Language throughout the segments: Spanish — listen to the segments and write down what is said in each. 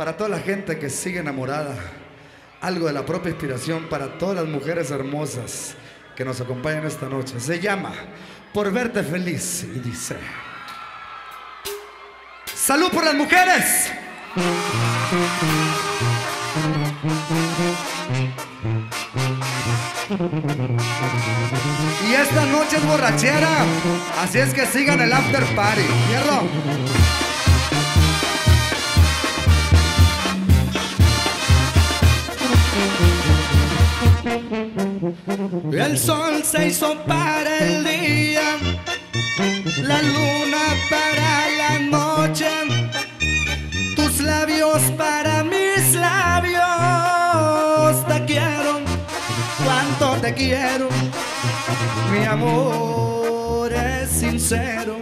Para toda la gente que sigue enamorada, algo de la propia inspiración para todas las mujeres hermosas que nos acompañan esta noche. Se llama Por verte feliz y dice: ¡Salud por las mujeres! Y esta noche es borrachera, así es que sigan el after party. ¿Cierro? El sol se hizo para el día, la luna para la noche, tus labios para mis labios. Te quiero, cuánto te quiero, mi amor es sincero,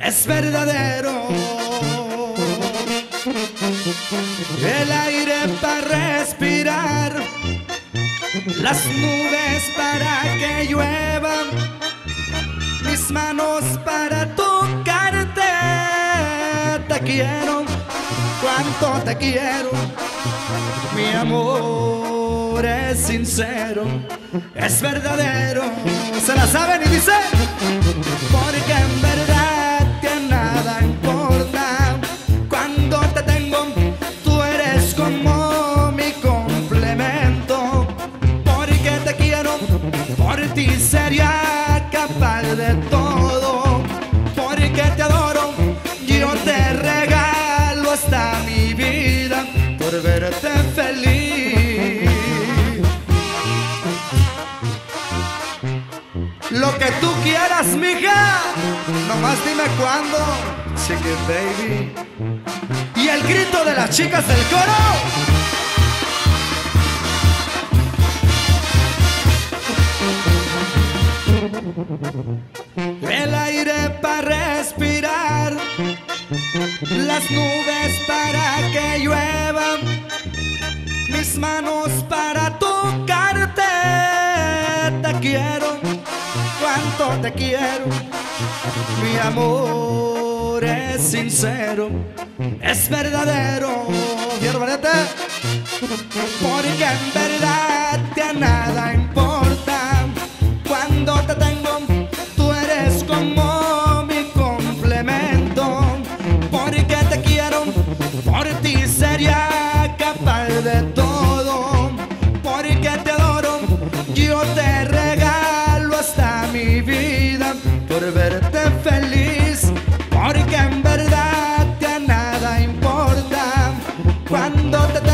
es verdadero. El aire para respirar las nubes para que lluevan, mis manos para tocarte. Te quiero, cuánto te quiero, mi amor es sincero, es verdadero. Se la saben y dice, Que tú quieras, mija, nomás dime cuándo, chicken baby. Y el grito de las chicas del coro. El aire para respirar, las nubes para que lluevan, mis manos para tocarte. Te quiero, te quiero, mi amor es sincero, es verdadero. Porque en verdad que nada importa cuando te tengo, tú eres como mi complemento. Porque te quiero, por ti sería capaz de todo. Por verte feliz. Porque en verdad que nada importa cuando te